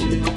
you.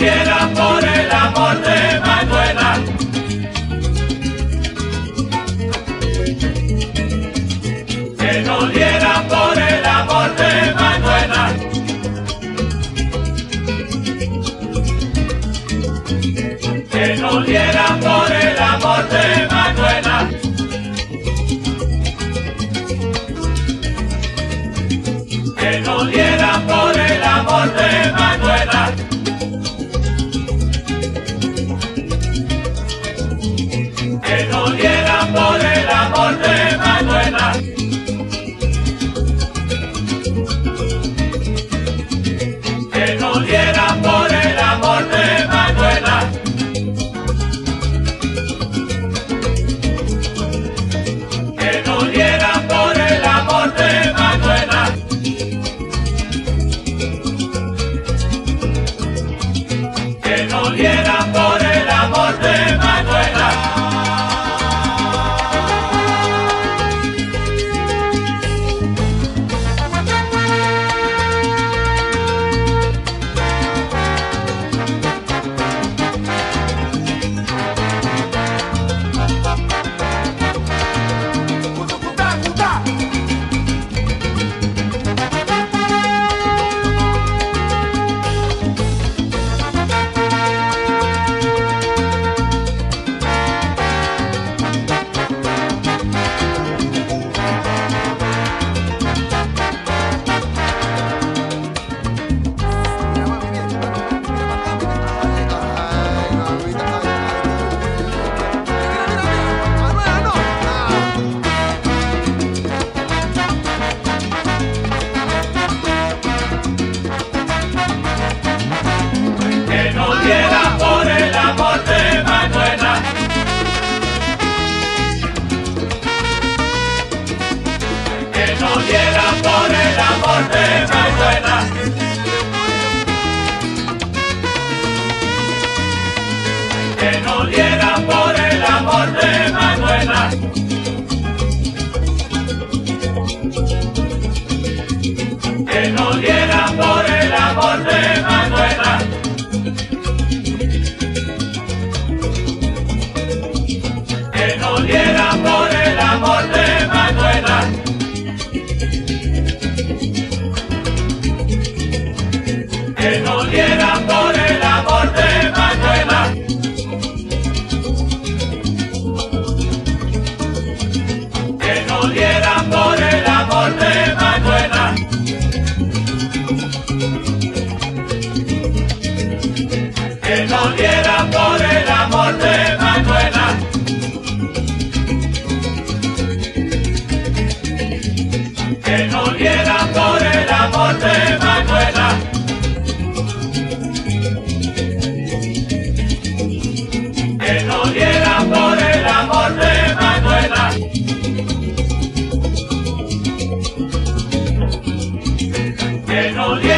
Yeah. Que no diera por el que no